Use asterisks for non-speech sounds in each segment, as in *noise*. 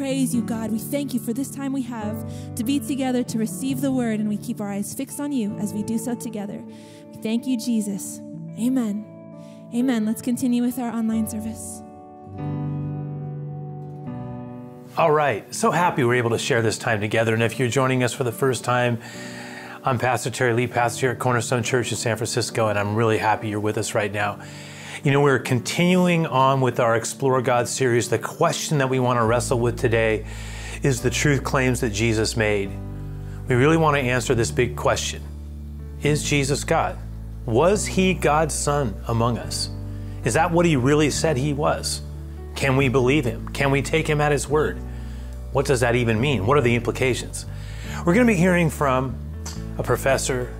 praise you, God. We thank you for this time we have to be together to receive the word, and we keep our eyes fixed on you as we do so together. We thank you, Jesus. Amen. Amen. Let's continue with our online service. All right, so happy we're able to share this time together. And if you're joining us for the first time, I'm Pastor Terry Lee, pastor here at Cornerstone Church in San Francisco, and I'm really happy you're with us right now. You know, we're continuing on with our Explore God series. The question that we want to wrestle with today is the truth claims that Jesus made. We really want to answer this big question Is Jesus God? Was he God's son among us? Is that what he really said he was? Can we believe him? Can we take him at his word? What does that even mean? What are the implications? We're going to be hearing from a professor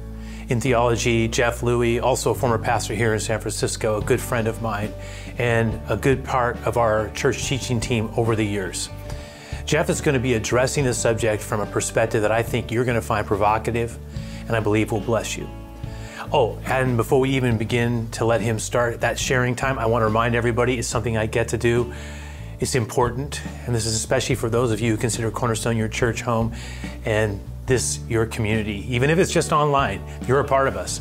in theology, Jeff Louie, also a former pastor here in San Francisco, a good friend of mine, and a good part of our church teaching team over the years. Jeff is going to be addressing the subject from a perspective that I think you're going to find provocative and I believe will bless you. Oh, and before we even begin to let him start that sharing time, I want to remind everybody it's something I get to do. It's important, and this is especially for those of you who consider Cornerstone your church home and this your community, even if it's just online. You're a part of us.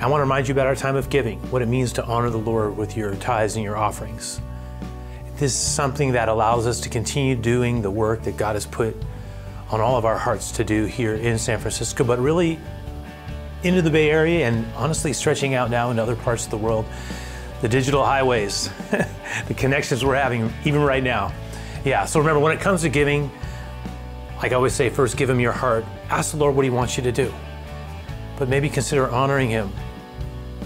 I want to remind you about our time of giving, what it means to honor the Lord with your tithes and your offerings. This is something that allows us to continue doing the work that God has put on all of our hearts to do here in San Francisco, but really into the Bay Area and honestly stretching out now into other parts of the world. The digital highways, *laughs* the connections we're having even right now. Yeah, so remember when it comes to giving, like I always say, first give him your heart. Ask the Lord what he wants you to do. but maybe consider honoring him.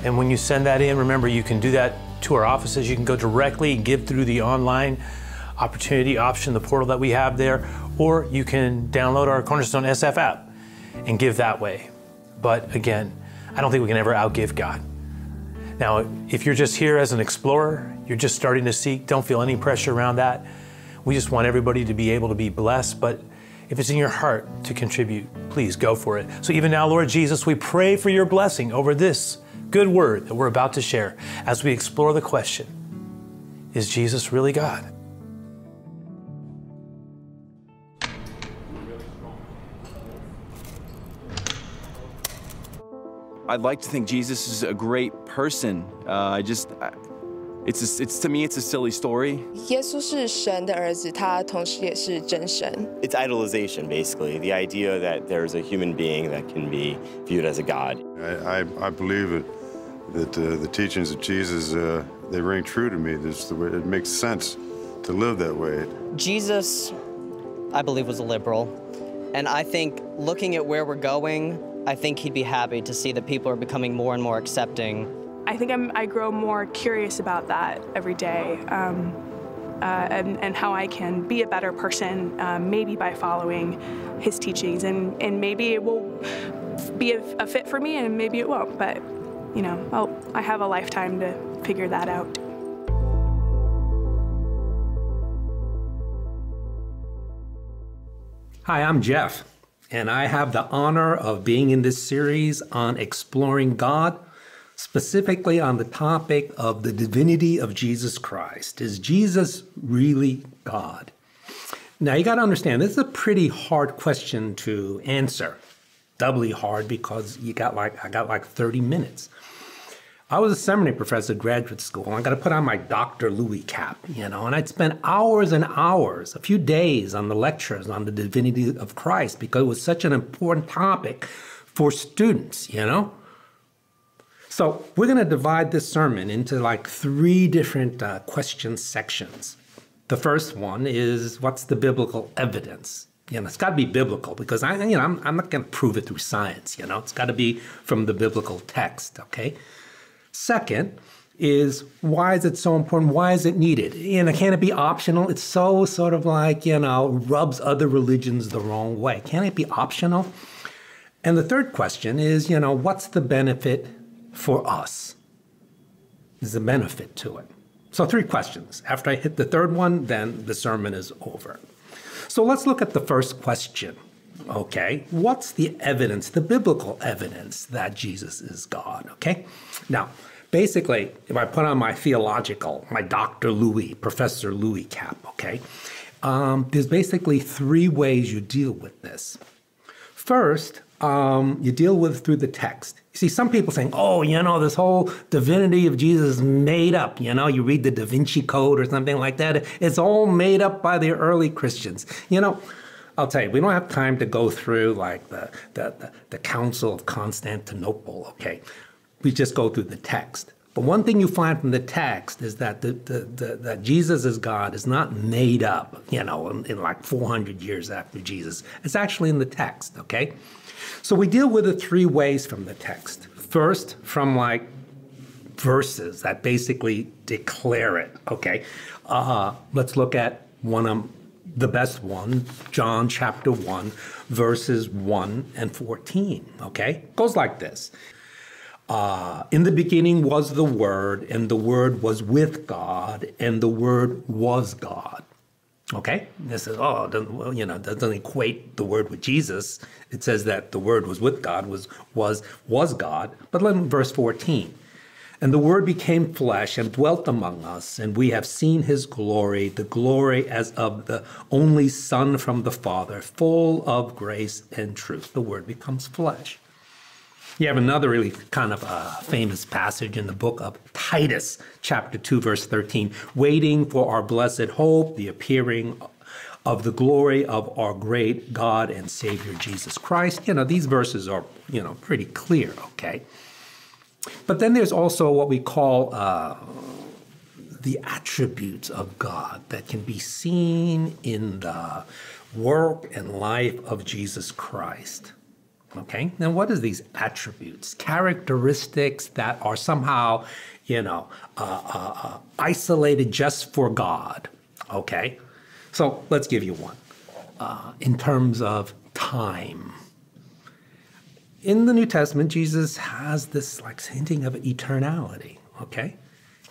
And when you send that in, remember you can do that to our offices. You can go directly give through the online opportunity option, the portal that we have there, or you can download our Cornerstone SF app and give that way. But again, I don't think we can ever outgive God. Now, if you're just here as an explorer, you're just starting to seek, don't feel any pressure around that. We just want everybody to be able to be blessed, but if it's in your heart to contribute, please go for it. So even now, Lord Jesus, we pray for your blessing over this good word that we're about to share as we explore the question Is Jesus really God? I'd like to think Jesus is a great person. Uh, I just, I, it's, a, it's to me, it's a silly story. 耶稣是神的儿子，他同时也是真神。 It's idolization, basically. The idea that there's a human being that can be viewed as a god. I, I, I believe it, that uh, the teachings of Jesus, uh, they ring true to me. This the way, it makes sense to live that way. Jesus, I believe, was a liberal. And I think looking at where we're going, I think he'd be happy to see that people are becoming more and more accepting. I think I'm, I grow more curious about that every day um, uh, and, and how I can be a better person, uh, maybe by following his teachings. And, and maybe it will be a, a fit for me and maybe it won't. But, you know, I'll, I have a lifetime to figure that out. Hi, I'm Jeff, and I have the honor of being in this series on exploring God, specifically on the topic of the divinity of Jesus Christ. Is Jesus really God? Now, you got to understand, this is a pretty hard question to answer. Doubly hard because you got like, I got like 30 minutes. I was a seminary professor at graduate school, I got to put on my Dr. Louie cap, you know, and I'd spend hours and hours, a few days on the lectures on the divinity of Christ because it was such an important topic for students, you know. So we're going to divide this sermon into like three different uh, question sections. The first one is what's the biblical evidence? You know, it's got to be biblical because I, you know, I'm, I'm not going to prove it through science. You know, it's got to be from the biblical text. Okay. Second is why is it so important? Why is it needed? And can it be optional? It's so sort of like, you know, rubs other religions the wrong way. Can it be optional? And the third question is, you know, what's the benefit for us? Is the benefit to it? So, three questions. After I hit the third one, then the sermon is over. So, let's look at the first question. Okay, what's the evidence, the biblical evidence that Jesus is God? Okay, now, basically, if I put on my theological, my Dr. Louie, Professor Louie cap, okay, um, there's basically three ways you deal with this. First, um, you deal with through the text. You see, some people saying, oh, you know, this whole divinity of Jesus is made up. You know, you read the Da Vinci Code or something like that. It's all made up by the early Christians. You know, I'll tell you, we don't have time to go through like the, the, the, the Council of Constantinople, okay? We just go through the text. But one thing you find from the text is that the, the, the, that Jesus is God is not made up, you know, in, in like 400 years after Jesus. It's actually in the text, okay? So we deal with it three ways from the text. First, from like verses that basically declare it, okay? Uh, let's look at one of the best one, John chapter 1, verses 1 and 14, okay? Goes like this. Uh, in the beginning was the Word, and the Word was with God, and the Word was God. Okay, this is oh, doesn't, well, you know, doesn't equate the Word with Jesus. It says that the Word was with God, was was was God. But let me verse fourteen. And the Word became flesh and dwelt among us, and we have seen his glory, the glory as of the only Son from the Father, full of grace and truth. The Word becomes flesh. You have another really kind of uh, famous passage in the book of Titus, chapter 2, verse 13, waiting for our blessed hope, the appearing of the glory of our great God and Savior Jesus Christ. You know, these verses are, you know, pretty clear, okay? But then there's also what we call uh, the attributes of God that can be seen in the work and life of Jesus Christ. Okay, now what are these attributes? Characteristics that are somehow, you know, uh, uh, uh, isolated just for God. Okay, so let's give you one. Uh, in terms of time, in the New Testament, Jesus has this like hinting of eternality. Okay,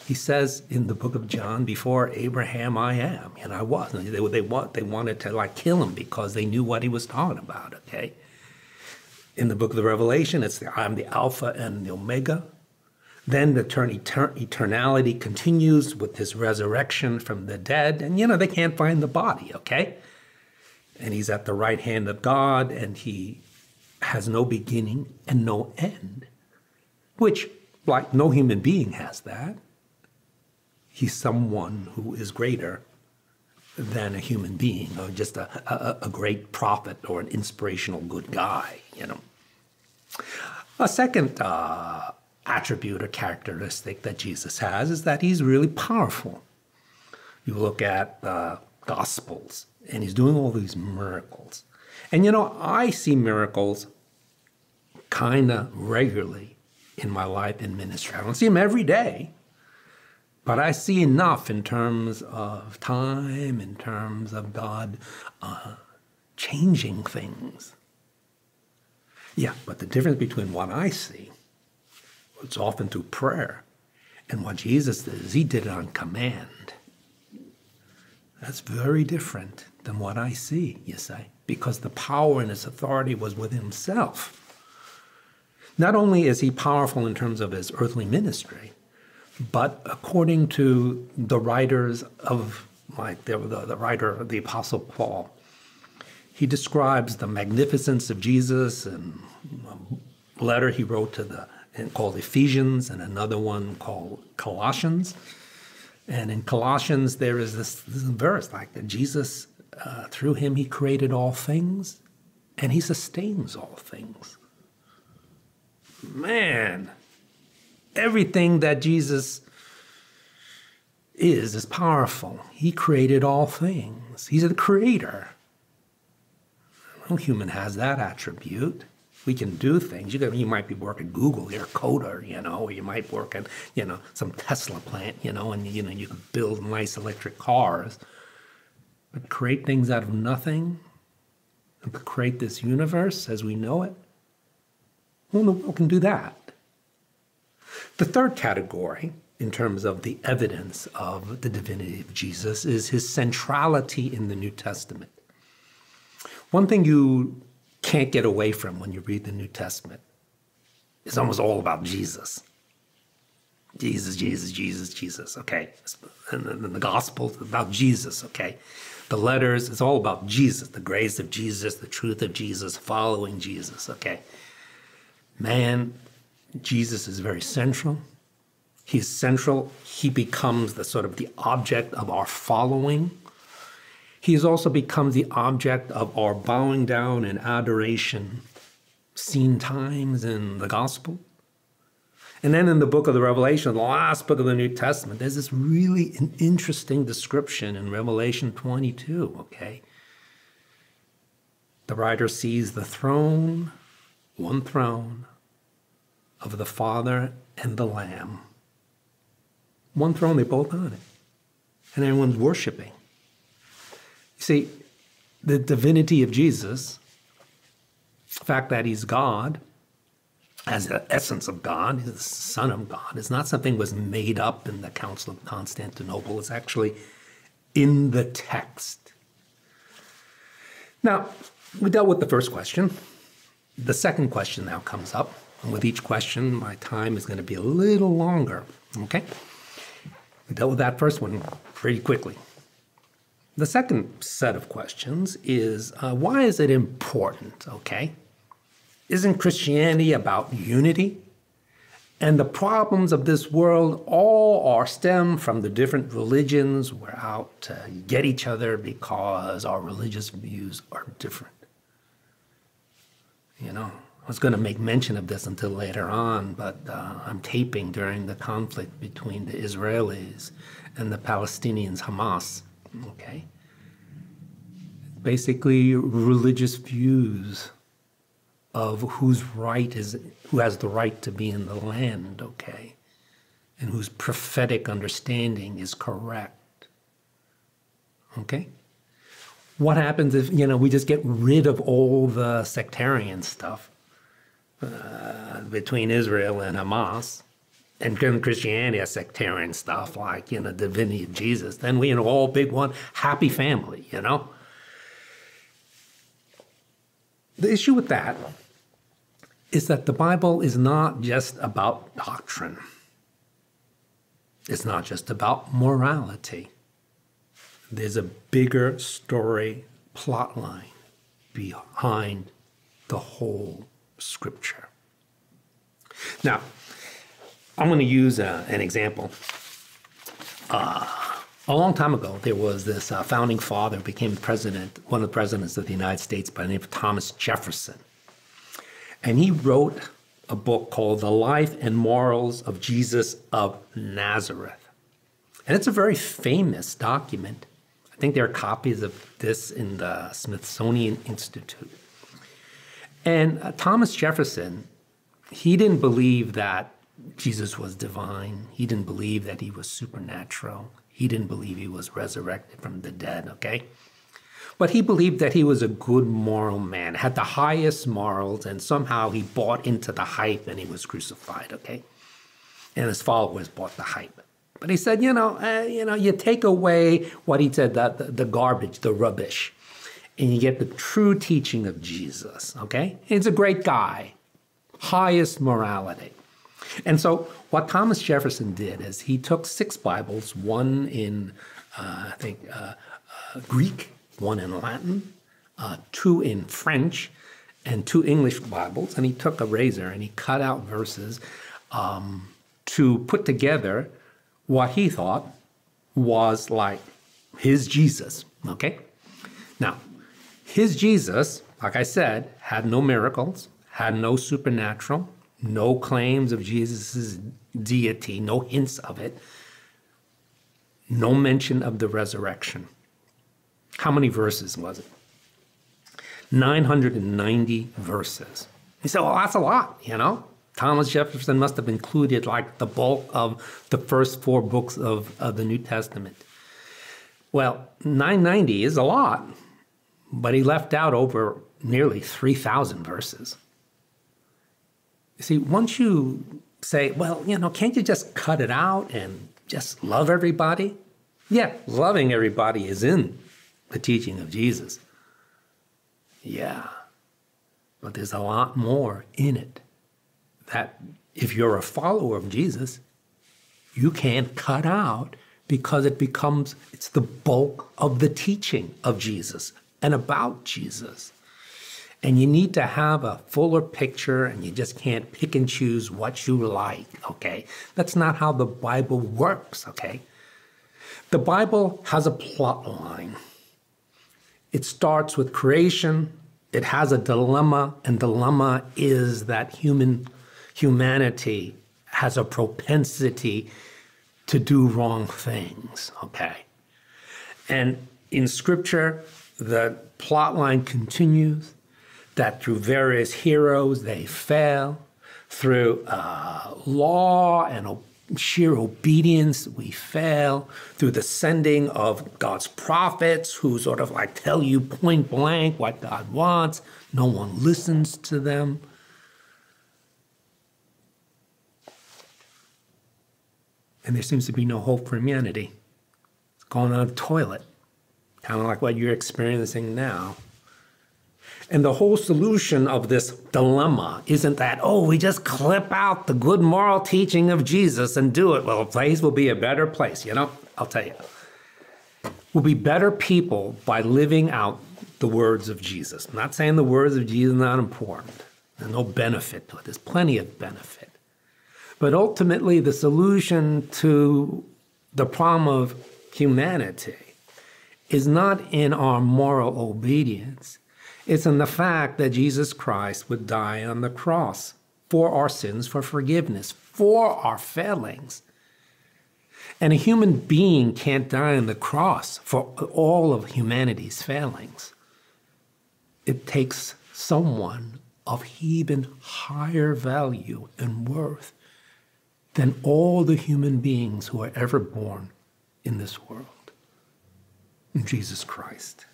he says in the book of John, "Before Abraham, I am," and I was. They they want they wanted to like kill him because they knew what he was talking about. Okay in the book of the Revelation, it's the I'm the Alpha and the Omega. Then the turn etern- eternality continues with his resurrection from the dead. And you know, they can't find the body, okay? And he's at the right hand of God and he has no beginning and no end, which, like no human being has that. He's someone who is greater than a human being or just a, a, a great prophet or an inspirational good guy, you know. A second uh, attribute or characteristic that Jesus has is that he's really powerful. You look at the Gospels, and he's doing all these miracles. And you know, I see miracles kind of regularly in my life in ministry. I don't see them every day, but I see enough in terms of time, in terms of God uh, changing things. Yeah, but the difference between what I see, it's often through prayer, and what Jesus did is he did it on command. That's very different than what I see, you say, because the power and his authority was within himself. Not only is he powerful in terms of his earthly ministry, but according to the writers of, like the, the, the writer, the Apostle Paul, he describes the magnificence of Jesus in a letter he wrote to the called Ephesians and another one called Colossians. And in Colossians, there is this, this verse like that Jesus, uh, through him, he created all things and he sustains all things. Man, everything that Jesus is is powerful. He created all things. He's the creator. No human has that attribute. We can do things. You, you might be working Google, you're a coder, you know, or you might work at, you know, some Tesla plant, you know, and you know you could build nice electric cars. But create things out of nothing, and create this universe as we know it. Who in the world can do that? The third category, in terms of the evidence of the divinity of Jesus, is his centrality in the New Testament. One thing you can't get away from when you read the New Testament is almost all about Jesus. Jesus, Jesus, Jesus, Jesus, okay. And the, the Gospels about Jesus, okay. The letters, it's all about Jesus, the grace of Jesus, the truth of Jesus, following Jesus, okay. Man, Jesus is very central. He's central. He becomes the sort of the object of our following. He has also become the object of our bowing down and adoration, seen times in the gospel. And then in the book of the Revelation, the last book of the New Testament, there's this really an interesting description in Revelation 22, okay? The writer sees the throne, one throne, of the Father and the Lamb. One throne, they both on it. And everyone's worshiping. You see, the divinity of Jesus, the fact that he's God, as the essence of God, he's the Son of God, is not something was made up in the Council of Constantinople. It's actually in the text. Now, we dealt with the first question. The second question now comes up. And with each question, my time is going to be a little longer. Okay? We dealt with that first one pretty quickly. The second set of questions is uh, why is it important? Okay? Isn't Christianity about unity? And the problems of this world all are stem from the different religions. We're out to get each other because our religious views are different. You know, was going to make mention of this until later on, but uh, I'm taping during the conflict between the Israelis and the Palestinians, Hamas. Okay? Basically, religious views of whose right is who has the right to be in the land, okay? And whose prophetic understanding is correct. Okay? What happens if, you know, we just get rid of all the sectarian stuff uh, between Israel and Hamas? and Christianity has sectarian stuff like, you know, divinity of Jesus, then we, know, all big one, happy family, you know? The issue with that is that the Bible is not just about doctrine. It's not just about morality. There's a bigger story plot line behind the whole scripture. Now, I'm going to use uh, an example. Uh, a long time ago, there was this uh, founding father who became president, one of the presidents of the United States by the name of Thomas Jefferson. And he wrote a book called The Life and Morals of Jesus of Nazareth. And it's a very famous document. I think there are copies of this in the Smithsonian Institute. And uh, Thomas Jefferson, he didn't believe that Jesus was divine. He didn't believe that he was supernatural. He didn't believe he was resurrected from the dead, okay? But he believed that he was a good moral man, had the highest morals, and somehow he bought into the hype and he was crucified, okay? And his followers bought the hype. But he said, you know, uh, you know, you take away what he said, the, the, the garbage, the rubbish, and you get the true teaching of Jesus, okay? He's a great guy, highest morality. And so, what Thomas Jefferson did is he took six Bibles, one in, uh, I think, uh, uh, Greek, one in Latin, uh, two in French, and two English Bibles, and he took a razor and he cut out verses um, to put together what he thought was like his Jesus. Okay? Now, his Jesus, like I said, had no miracles, had no supernatural, no claims of Jesus' deity, no hints of it, no mention of the resurrection. How many verses was it? 990 verses. He said, well, that's a lot, you know? Thomas Jefferson must have included like the bulk of the first four books of, of the New Testament. Well, 990 is a lot, but he left out over nearly 3,000 verses. You see, once you say, well, you know, can't you just cut it out and just love everybody? Yeah, loving everybody is in the teaching of Jesus. Yeah, but there's a lot more in it that if you're a follower of Jesus, you can't cut out because it becomes it's the bulk of the teaching of Jesus and about Jesus. And you need to have a fuller picture and you just can't pick and choose what you like, okay? That's not how the Bible works, okay? The Bible has a plot line. It starts with creation, it has a dilemma, and dilemma is that human humanity has a propensity to do wrong things, okay? And in scripture, the plot line continues that through various heroes they fail, through uh, law and sheer obedience we fail, through the sending of God's prophets who sort of like tell you point blank what God wants, no one listens to them. And there seems to be no hope for humanity. It's going on a toilet, kind of like what you're experiencing now. And the whole solution of this dilemma isn't that, oh, we just clip out the good moral teaching of Jesus and do it. Well, a place will be a better place. You know, I'll tell you. We'll be better people by living out the words of Jesus. I'm not saying the words of Jesus are not important. There's no benefit to it, there's plenty of benefit. But ultimately, the solution to the problem of humanity is not in our moral obedience. It's in the fact that Jesus Christ would die on the cross for our sins, for forgiveness, for our failings. And a human being can't die on the cross for all of humanity's failings. It takes someone of even higher value and worth than all the human beings who are ever born in this world. Jesus Christ.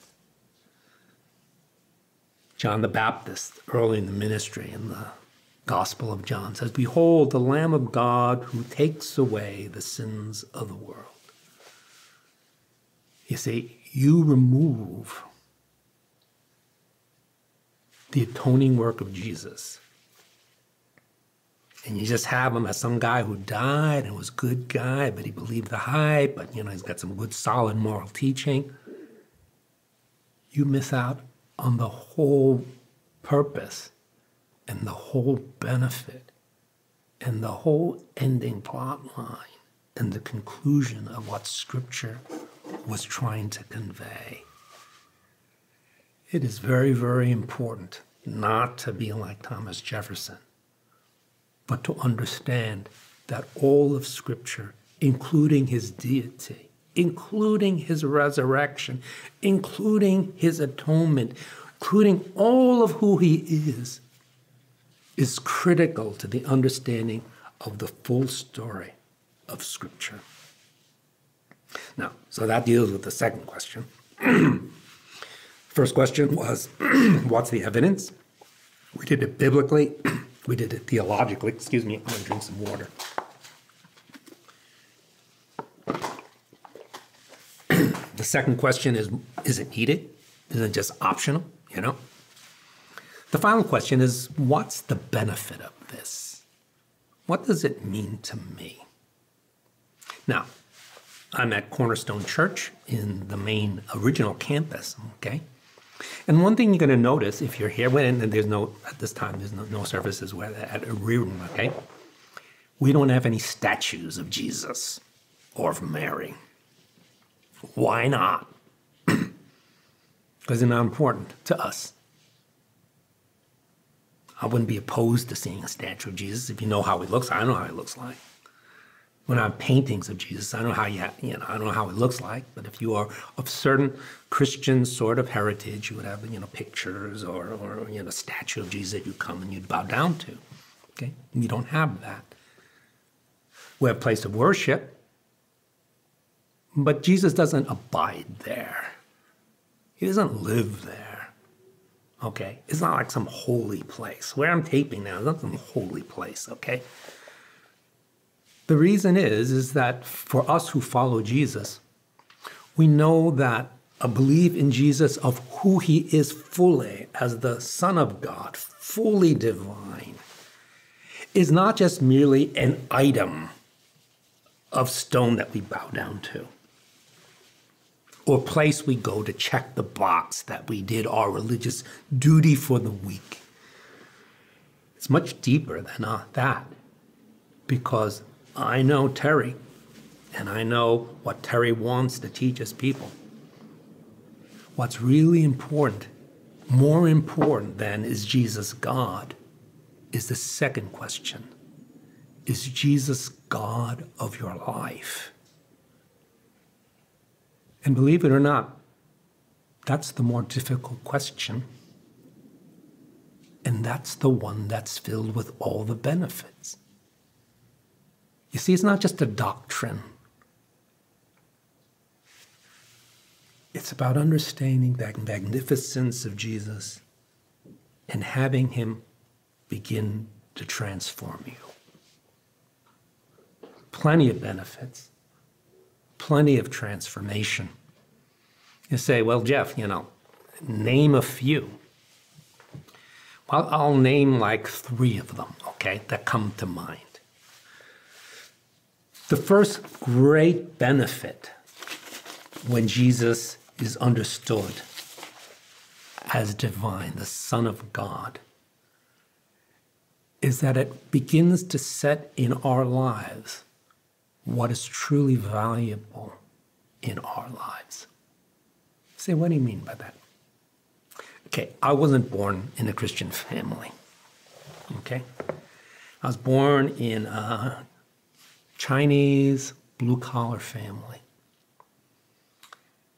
John the Baptist, early in the ministry, in the Gospel of John, says, Behold, the Lamb of God who takes away the sins of the world. You see, you remove the atoning work of Jesus. And you just have him as some guy who died and was a good guy, but he believed the hype, but you know, he's got some good solid moral teaching. You miss out on the whole purpose and the whole benefit and the whole ending plot line and the conclusion of what Scripture was trying to convey. It is very, very important not to be like Thomas Jefferson, but to understand that all of Scripture, including his deity, including his resurrection, including his atonement, including all of who he is, is critical to the understanding of the full story of Scripture. Now, so that deals with the second question. *clears throat* First question was *clears throat* what's the evidence? We did it biblically, *clears throat* we did it theologically. Excuse me, I'm going to drink some water. *clears throat* the second question is is it needed? Is it just optional? You know? The final question is what's the benefit of this? What does it mean to me? Now, I'm at Cornerstone Church in the main original campus, okay? And one thing you're going to notice if you're here, when and there's no, at this time, there's no, no services where at a room, okay? We don't have any statues of Jesus or of Mary. Why not? *clears throat* Because they're not important to us. I wouldn't be opposed to seeing a statue of Jesus if you know how he looks. I know how he looks like. I have paintings of Jesus, I don't know how you, you know, I don't know how it looks like. But if you are of certain Christian sort of heritage, you would have you know pictures or, or you know statue of Jesus that you come and you'd bow down to. Okay, we don't have that. We have a place of worship, but Jesus doesn't abide there. He doesn't live there. Okay? It's not like some holy place. Where I'm taping now is not some holy place, okay? The reason is is that for us who follow Jesus, we know that a belief in Jesus of who he is fully as the Son of God, fully divine, is not just merely an item of stone that we bow down to or place we go to check the box that we did our religious duty for the week. It's much deeper than uh, that because I know Terry and I know what Terry wants to teach his people. What's really important, more important than is Jesus God, is the second question Is Jesus God of your life? And believe it or not, that's the more difficult question. And that's the one that's filled with all the benefits. You see, it's not just a doctrine, it's about understanding that magnificence of Jesus and having Him begin to transform you. Plenty of benefits plenty of transformation. You say, well, Jeff, you know, name a few. Well, I'll name like three of them, okay, that come to mind. The first great benefit when Jesus is understood as divine, the Son of God, is that it begins to set in our lives what is truly valuable in our lives. Say, what do you mean by that? Okay, I wasn't born in a Christian family. Okay? I was born in a Chinese blue collar family.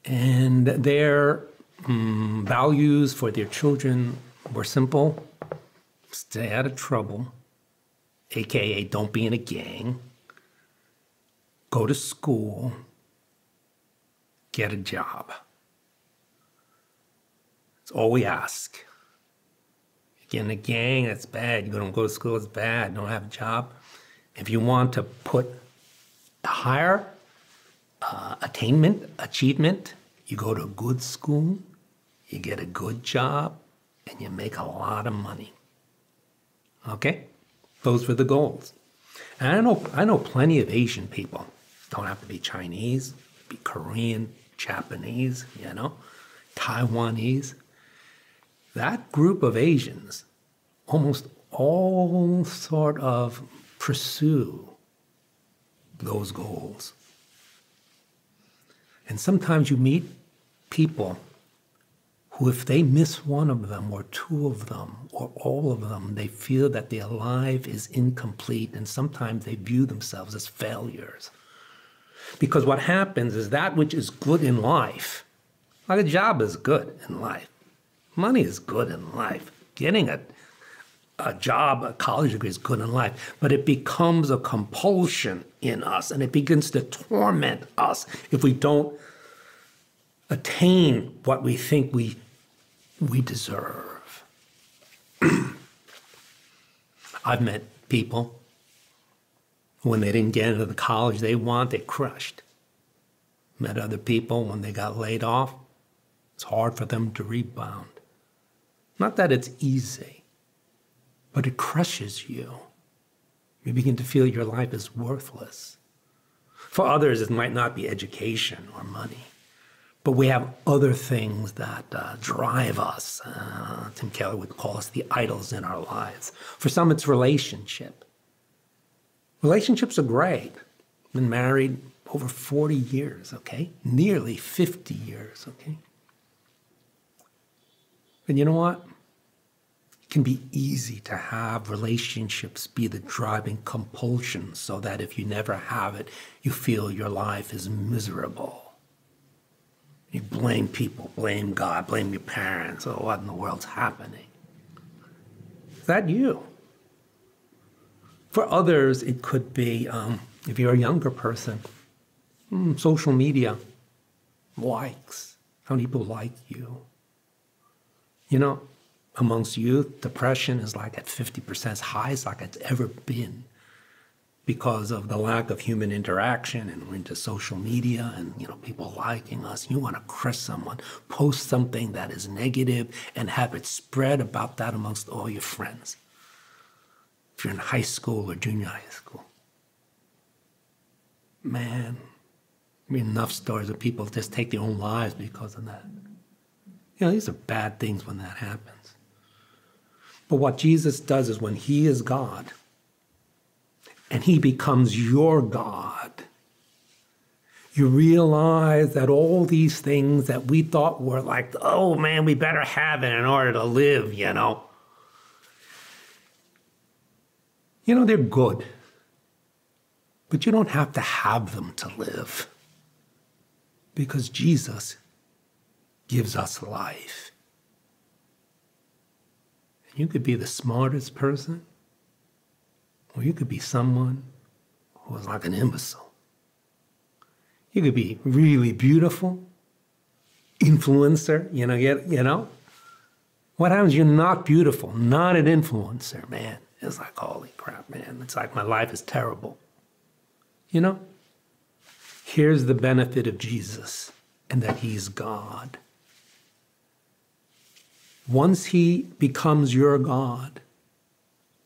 And their mm, values for their children were simple stay out of trouble, aka don't be in a gang, go to school, get a job. That's all we ask. You get in a gang, that's bad. You don't go to school, it's bad. Don't have a job. If you want to put a higher uh, attainment, achievement, you go to a good school, you get a good job, and you make a lot of money. Okay? Those were the goals. And I know I know plenty of Asian people. Don't have to be Chinese, be Korean, Japanese, you know, Taiwanese. That group of Asians almost all sort of pursue those goals. And sometimes you meet people who, if they miss one of them, or two of them, or all of them, they feel that their life is incomplete, and sometimes they view themselves as failures. Because what happens is that which is good in life, like a job is good in life, money is good in life, getting a, a job, a college degree is good in life, but it becomes a compulsion in us and it begins to torment us if we don't attain what we think we we deserve. *clears throat* I've met people when they didn't get into the college they want, they crushed. Met other people when they got laid off, it's hard for them to rebound. Not that it's easy, but it crushes you. You begin to feel your life is worthless. For others, it might not be education or money, but we have other things that uh, drive us. Uh, Tim Keller would call us the idols in our lives. For some, it's relationship. Relationships are great. Been married over 40 years, okay? Nearly 50 years, okay? And you know what? Can be easy to have relationships be the driving compulsion so that if you never have it, you feel your life is miserable. You blame people, blame God, blame your parents. Oh, what in the world's happening? Is that you? For others, it could be um, if you're a younger person, mm, social media, likes, how many people like you. You know, amongst youth, depression is like at 50% as high as like it's ever been because of the lack of human interaction and we're into social media and you know people liking us. You want to crush someone post something that is negative and have it spread about that amongst all your friends. If you're in high school or junior high school. Man I mean, enough stories of people just take their own lives because of that. You know these are bad things when that happens but what jesus does is when he is god and he becomes your God, you realize that all these things that we thought were like, oh man, we better have it in order to live, you know. You know, they're good, but you don't have to have them to live because Jesus gives us life. You could be the smartest person or you could be someone who is like an imbecile. You could be really beautiful, influencer, you know, you know. What happens? You're not beautiful, not an influencer, man. It's like, holy crap, man. It's like my life is terrible. You know? Here's the benefit of Jesus and that he's God. Once he becomes your God,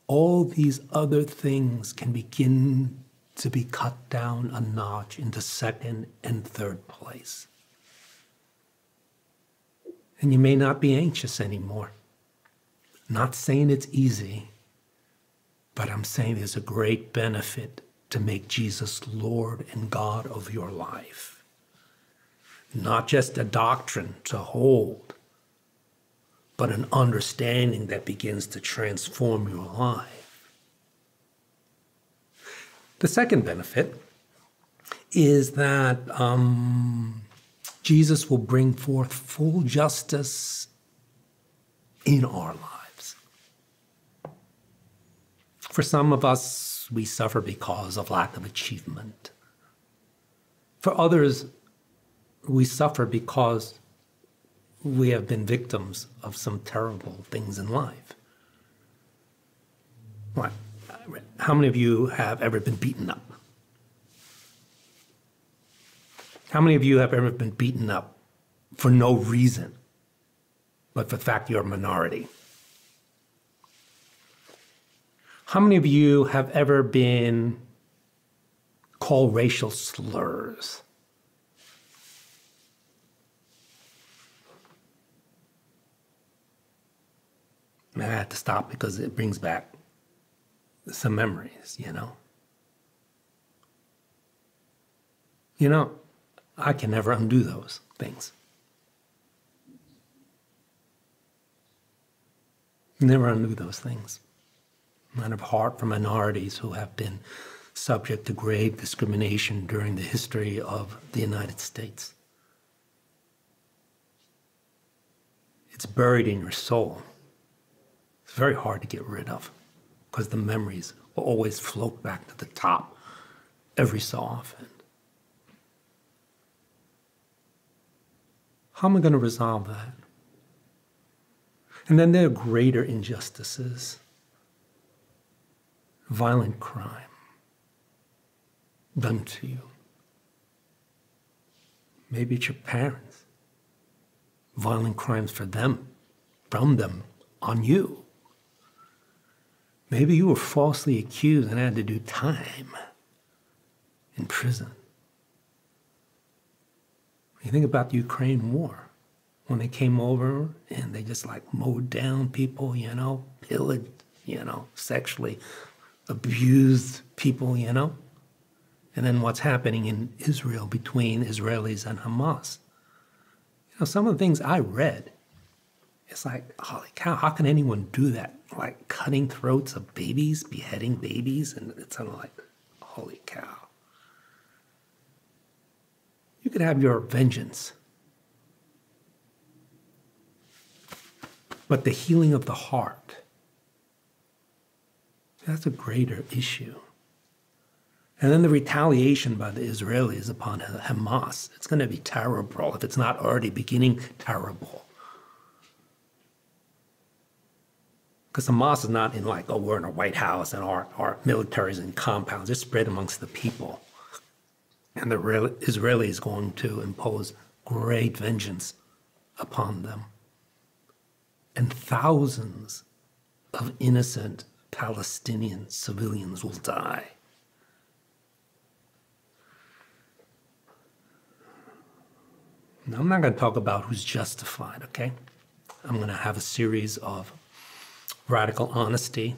all these other things can begin to be cut down a notch into second and third place. And you may not be anxious anymore. Not saying it's easy, but I'm saying there's a great benefit to make Jesus Lord and God of your life. Not just a doctrine to hold, but an understanding that begins to transform your life. The second benefit is that um, Jesus will bring forth full justice in our lives. For some of us, we suffer because of lack of achievement. For others, we suffer because we have been victims of some terrible things in life. What? How many of you have ever been beaten up? How many of you have ever been beaten up for no reason, but for the fact you're a minority? How many of you have ever been called racial slurs? I had to stop because it brings back some memories, you know. You know, I can never undo those things. Never undo those things. Not of heart for minorities who have been subject to grave discrimination during the history of the United States. It's buried in your soul. It's very hard to get rid of because the memories will always float back to the top every so often. How am I going to resolve that? And then there are greater injustices, violent crime done to you. Maybe it's your parents, violent crimes for them, from them, on you. Maybe you were falsely accused and had to do time in prison. You think about the Ukraine war when they came over and they just like mowed down people, you know, pillaged, you know, sexually abused people, you know. And then what's happening in Israel between Israelis and Hamas. You know, some of the things I read, it's like, holy cow, how can anyone do that? Like cutting throats of babies, beheading babies, and it's kind of like, holy cow. You could have your vengeance. But the healing of the heart, that's a greater issue. And then the retaliation by the Israelis upon Hamas, it's going to be terrible if it's not already beginning terrible. Because Hamas is not in like, oh, we're in a White House and our, our military is in compounds. They're spread amongst the people. And the Israeli is going to impose great vengeance upon them. And thousands of innocent Palestinian civilians will die. Now, I'm not going to talk about who's justified, okay? I'm going to have a series of radical honesty,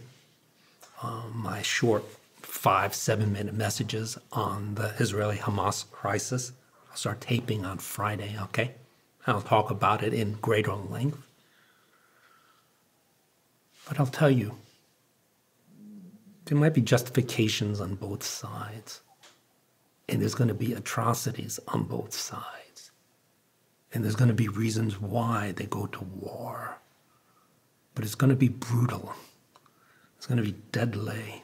um, my short five, seven minute messages on the Israeli Hamas crisis. I'll start taping on Friday, okay? I'll talk about it in greater length. But I'll tell you, there might be justifications on both sides, and there's going to be atrocities on both sides, and there's going to be reasons why they go to war. But it's going to be brutal, it's going to be deadly.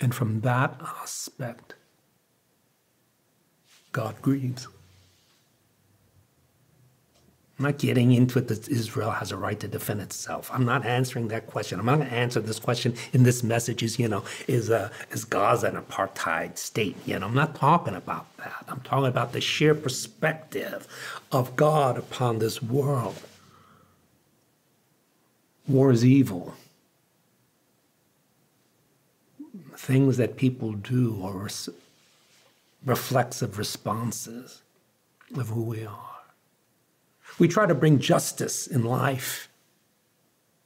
And from that aspect, God grieves. I'm not getting into it that Israel has a right to defend itself. I'm not answering that question. I'm not going to answer this question in this message is, you know, is, uh, is Gaza an apartheid state? You know, I'm not talking about that. I'm talking about the sheer perspective of God upon this world. War is evil. Things that people do are res- reflexive responses of who we are. We try to bring justice in life.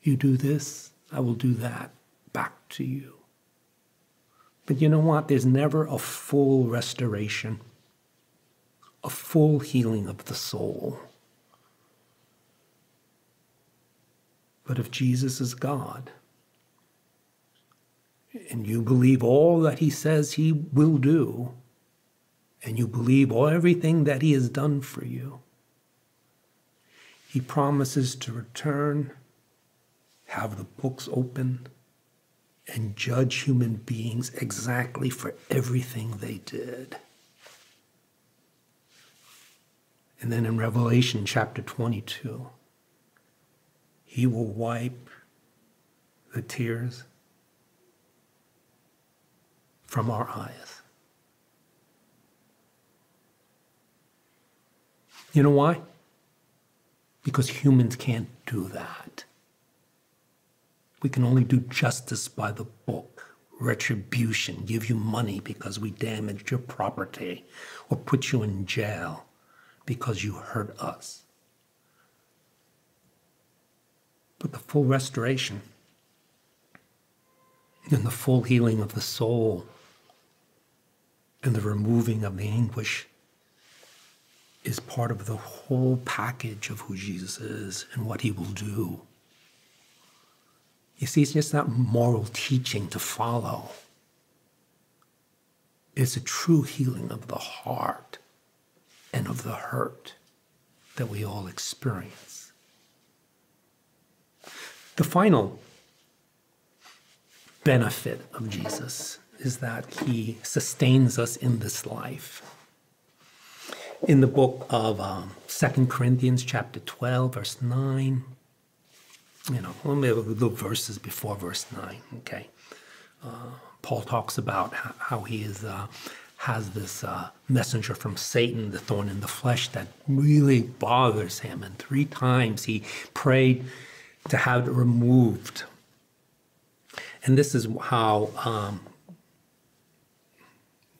You do this, I will do that back to you. But you know what? There's never a full restoration, a full healing of the soul. But if Jesus is God, and you believe all that he says he will do, and you believe all everything that he has done for you, he promises to return, have the books open, and judge human beings exactly for everything they did. And then in Revelation chapter 22, he will wipe the tears from our eyes. You know why? Because humans can't do that. We can only do justice by the book, retribution, give you money because we damaged your property, or put you in jail because you hurt us. But the full restoration and the full healing of the soul and the removing of the anguish is part of the whole package of who Jesus is and what he will do. You see, it's just not moral teaching to follow. It's a true healing of the heart and of the hurt that we all experience. The final benefit of Jesus is that he sustains us in this life. In the book of um, 2 Corinthians, chapter 12, verse 9, you know, let me the verses before verse 9, okay? Uh, Paul talks about how, how he is, uh, has this uh, messenger from Satan, the thorn in the flesh, that really bothers him. And three times he prayed to have it removed. And this is how um,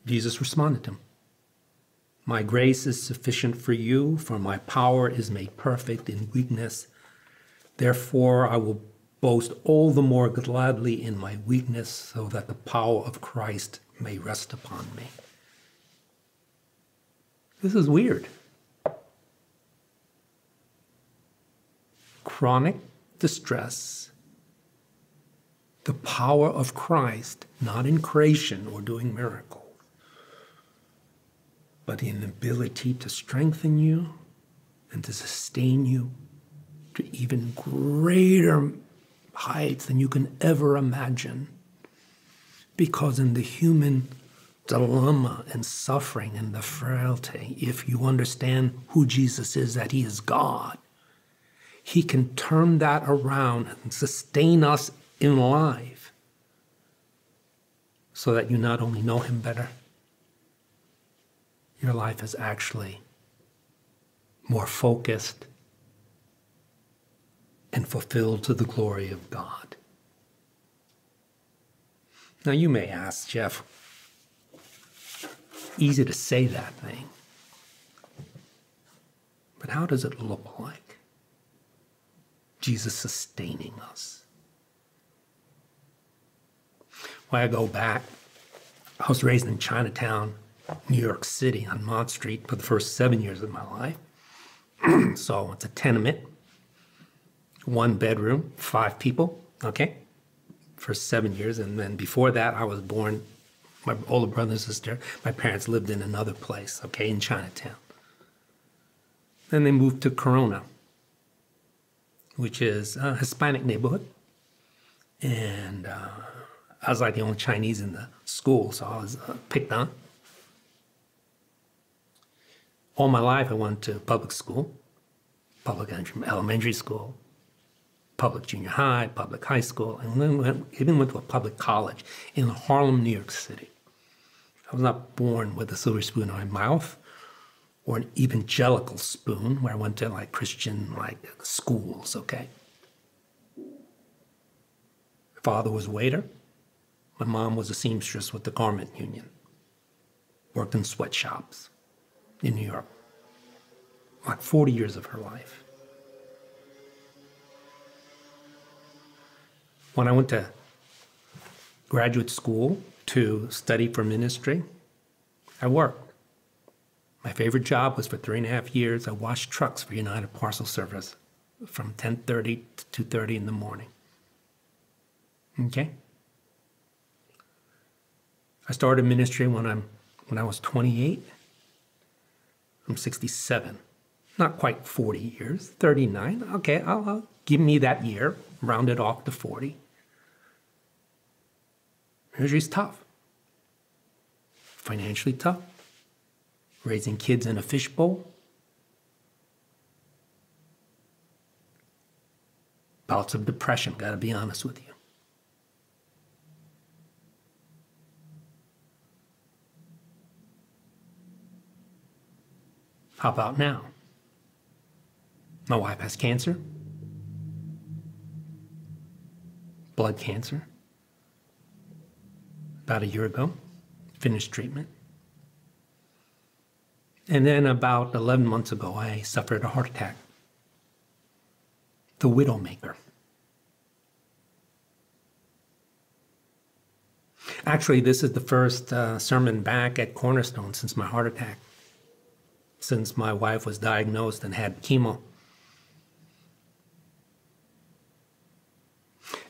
Jesus responded to him. My grace is sufficient for you, for my power is made perfect in weakness. Therefore, I will boast all the more gladly in my weakness, so that the power of Christ may rest upon me. This is weird. Chronic distress, the power of Christ, not in creation or doing miracles, but in ability to strengthen you and to sustain you to even greater heights than you can ever imagine. Because in the human dilemma and suffering and the frailty, if you understand who Jesus is, that He is God, He can turn that around and sustain us in life so that you not only know Him better, your life is actually more focused and fulfilled to the glory of God. Now, you may ask, Jeff, easy to say that thing, but how does it look like? Jesus sustaining us. When I go back, I was raised in Chinatown, New York City, on Mott Street for the first seven years of my life. *clears throat* so it's a tenement one bedroom, five people, okay, for seven years. And then before that, I was born, my older brother and sister, my parents lived in another place, okay, in Chinatown. Then they moved to Corona, which is a Hispanic neighborhood. And uh, I was like the only Chinese in the school, so I was uh, picked on. All my life, I went to public school, public elementary school, public junior high, public high school, and then went, even went to a public college in Harlem, New York City. I was not born with a silver spoon in my mouth or an evangelical spoon where I went to like Christian like schools, okay? Father was a waiter. My mom was a seamstress with the garment union. Worked in sweatshops in New York. Like 40 years of her life. When I went to graduate school to study for ministry, I worked. My favorite job was for three and a half years. I washed trucks for United Parcel Service from 10:30 to 2:30 in the morning. Okay. I started ministry when I'm when I was 28. I'm 67. Not quite 40 years, 39. Okay, I'll, I'll give me that year, round it off to 40. Ministry's tough, financially tough, raising kids in a fishbowl. Bouts of depression, got to be honest with you. How about now? My wife has cancer, blood cancer, about a year ago, finished treatment. And then about 11 months ago, I suffered a heart attack. The Widowmaker. Actually, this is the first uh, sermon back at Cornerstone since my heart attack, since my wife was diagnosed and had chemo.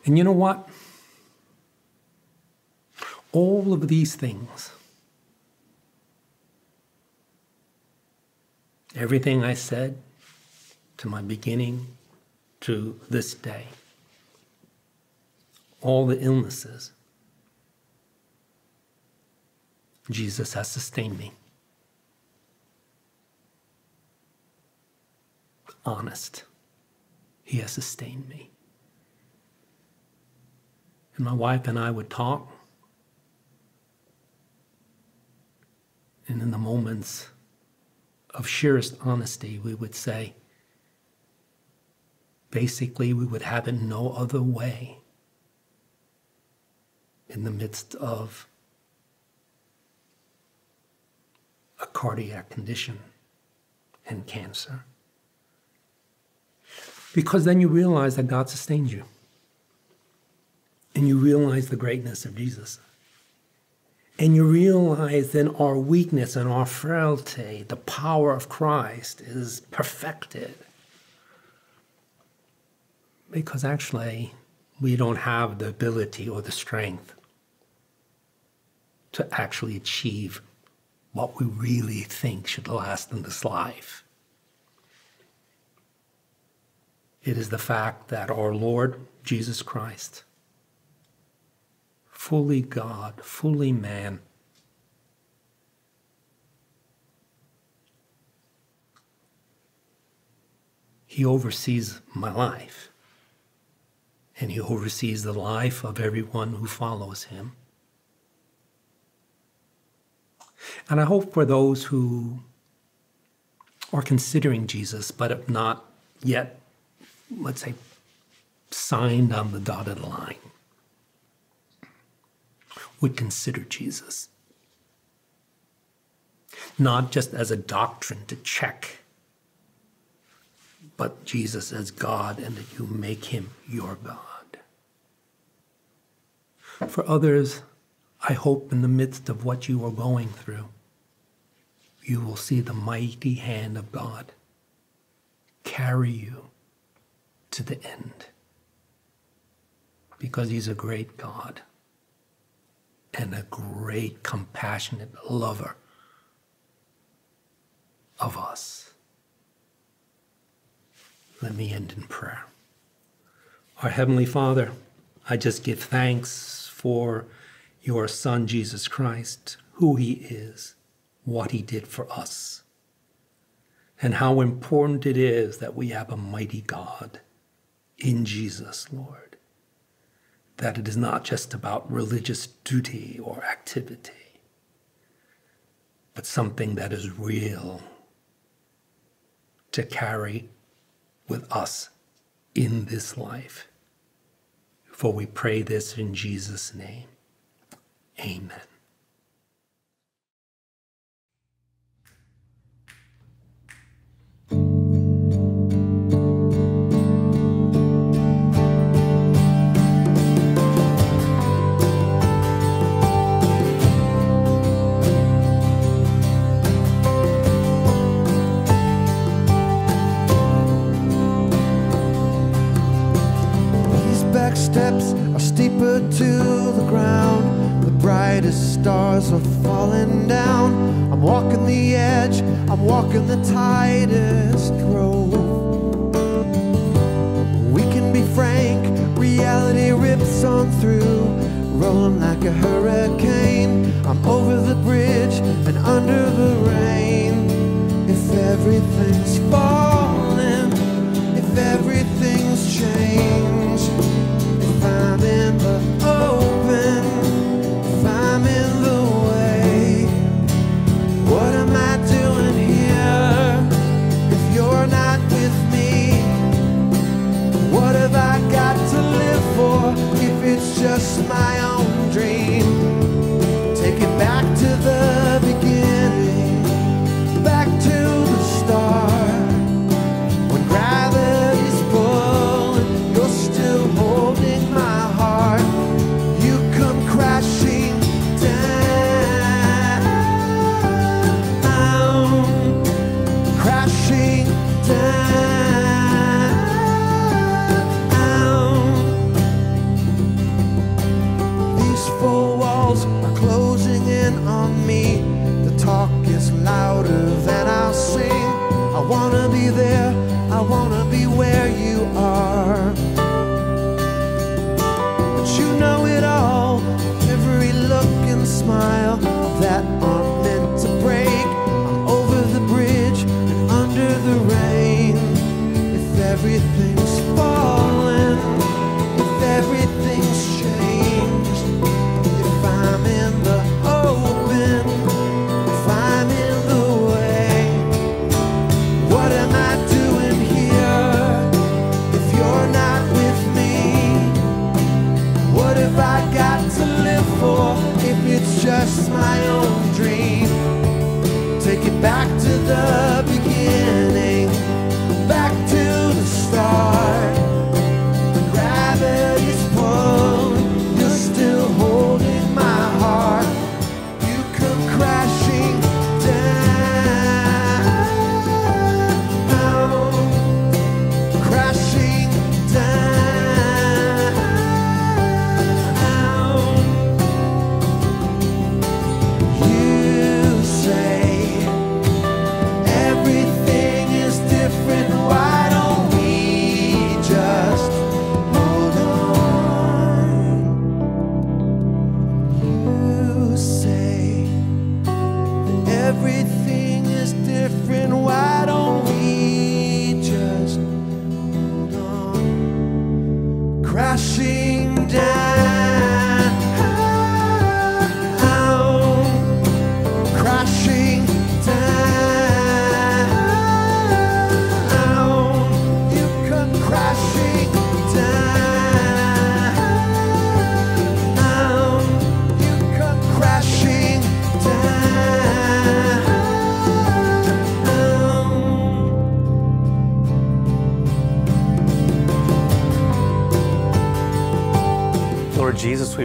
And you know what? All of these things, everything I said to my beginning to this day, all the illnesses, Jesus has sustained me. Honest, He has sustained me. And my wife and I would talk. And in the moments of sheerest honesty, we would say, basically, we would have it no other way in the midst of a cardiac condition and cancer. Because then you realize that God sustains you. And you realize the greatness of Jesus. And you realize then our weakness and our frailty, the power of Christ is perfected. Because actually, we don't have the ability or the strength to actually achieve what we really think should last in this life. It is the fact that our Lord Jesus Christ fully God, fully man. He oversees my life, and He oversees the life of everyone who follows Him. And I hope for those who are considering Jesus but have not yet, let's say, signed on the dotted line would consider Jesus. Not just as a doctrine to check, but Jesus as God and that you make him your God. For others, I hope in the midst of what you are going through, you will see the mighty hand of God carry you to the end. Because he's a great God and a great, compassionate lover of us. Let me end in prayer. Our Heavenly Father, I just give thanks for your Son, Jesus Christ, who He is, what He did for us, and how important it is that we have a mighty God in Jesus, Lord that it is not just about religious duty or activity, but something that is real to carry with us in this life. For we pray this in Jesus' name. Amen. Steps are steeper to the ground. The brightest stars are falling down. I'm walking the edge, I'm walking the tightest rope. We can be frank, reality rips on through. rolling like a hurricane. I'm over the bridge and under the rain. If everything's falling, if everything's changed, just my own dream?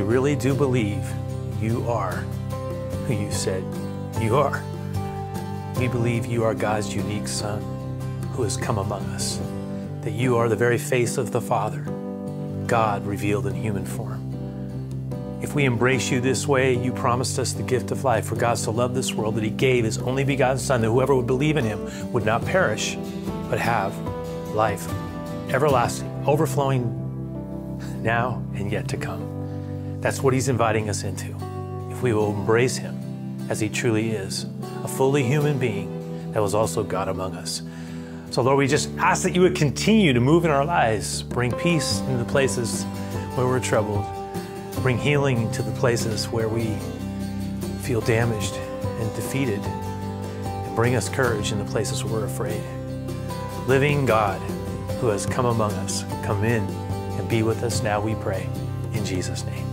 Really do believe you are who you said you are. We believe you are God's unique Son who has come among us, that you are the very face of the Father, God revealed in human form. If we embrace you this way, you promised us the gift of life. For God so loved this world that he gave his only begotten Son, that whoever would believe in him would not perish, but have life everlasting, overflowing now and yet to come. That's what he's inviting us into. If we will embrace him as he truly is, a fully human being that was also God among us. So, Lord, we just ask that you would continue to move in our lives, bring peace into the places where we're troubled, bring healing to the places where we feel damaged and defeated, and bring us courage in the places where we're afraid. Living God who has come among us, come in and be with us now, we pray. In Jesus' name.